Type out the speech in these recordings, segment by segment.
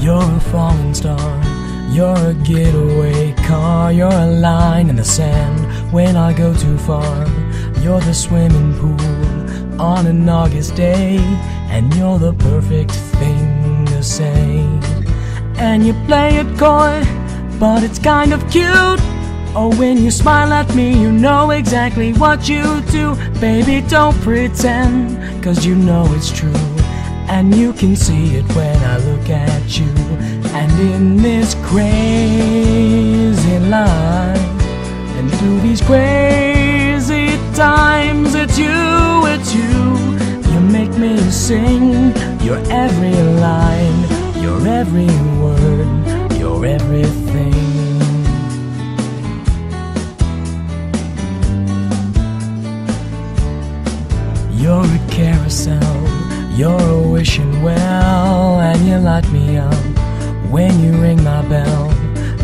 You're a falling star, you're a getaway car, you're a line in the sand when I go too far. You're the swimming pool on an August day, and you're the perfect thing to say. And you play it coy, but it's kind of cute. Oh, when you smile at me, you know exactly what you do. Baby, don't pretend, cause you know it's true. And you can see it when I look at you. And in this crazy life, and through these crazy times, it's you, it's you. You make me sing your every line, your every word, your everything. You're wishing well, and you light me up when you ring my bell.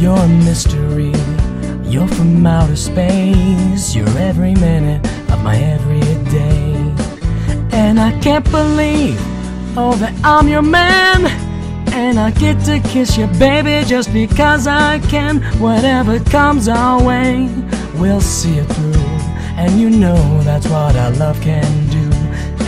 You're a mystery, you're from outer space, you're every minute of my everyday. And I can't believe, oh, that I'm your man. And I get to kiss you, baby, just because I can. Whatever comes our way, we'll see it through. And you know that's what our love can do.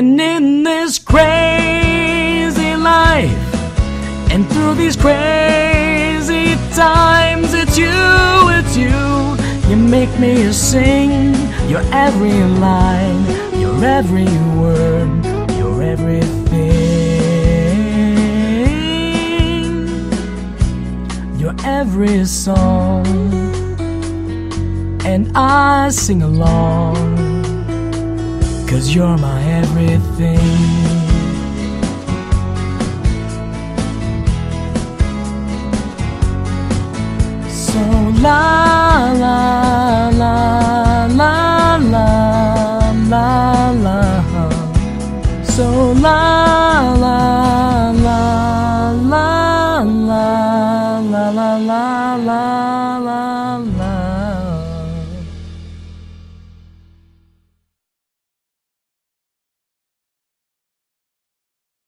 And in this crazy life, and through these crazy times, it's you, it's you. You make me sing your every line, your every word, your everything, your every song. And I sing along, cause you're my everything.